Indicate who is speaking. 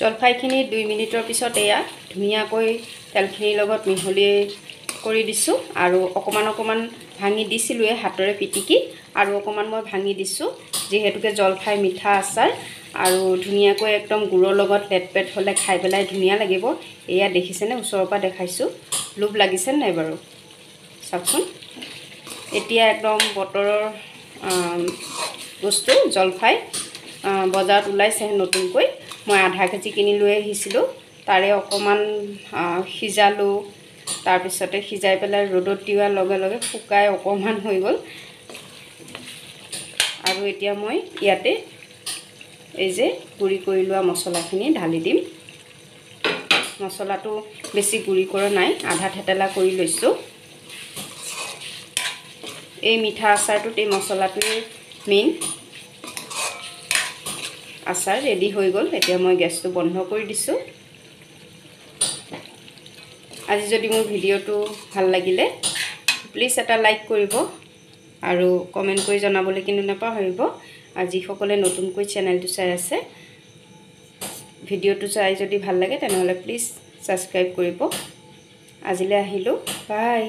Speaker 1: জলফাইখিনি দুই মিনিটৰ পিছত এয়া ধুনীয়াকৈ তেলখিনিৰ লগত মিহলি কৰি দিছোঁ আৰু অকণমান অকণমান ভাঙি দিছিলোঁৱে হাতেৰে পিটিকি আৰু অকণমান মই ভাঙি দিছোঁ যিহেতুকে জলফাই মিঠা আচাৰ আৰু ধুনীয়াকৈ একদম গুড়ৰ লগত পেট পেট হ'লে খাই পেলাই ধুনীয়া লাগিব। এয়া দেখিছেনে? ওচৰৰ পৰা দেখাইছোঁ। লোভ লাগিছে নাই বাৰু? চাওকচোন। এতিয়া একদম বতৰৰ বস্তু জলফাই বজাৰত ওলাইছে নতুনকৈ। মই আধা কেজি কিনি লৈ আহিছিলোঁ। তাৰে অকণমান সিজালোঁ। তাৰপিছতে সিজাই পেলাই ৰ'দত দিয়াৰ লগে লগে শুকাই অকণমান হৈ গ'ল। আৰু এতিয়া মই ইয়াতে এই যে গুড়ি কৰি লোৱা মছলাখিনি ঢালি দিম। মছলাটো বেছি গুড়ি কৰা নাই আধা থেতেলা কৰি লৈছোঁ। এই মিঠা আচাৰটোত এই মছলাটোৱে মেইন আচাৰ ৰেডি হৈ গ'ল। এতিয়া মই গেছটো বন্ধ কৰি দিছোঁ। আজি যদি মোৰ ভিডিঅ'টো ভাল লাগিলে প্লিজ এটা লাইক কৰিব আৰু কমেণ্ট কৰি জনাবলৈ কিন্তু নাপাহৰিব। আৰু যিসকলে নতুনকৈ চেনেলটো চাই আছে ভিডিঅ'টো চাই যদি ভাল লাগে তেনেহ'লে প্লিজ ছাবস্ক্ৰাইব কৰিব। আজিলৈ আহিলোঁ। বাই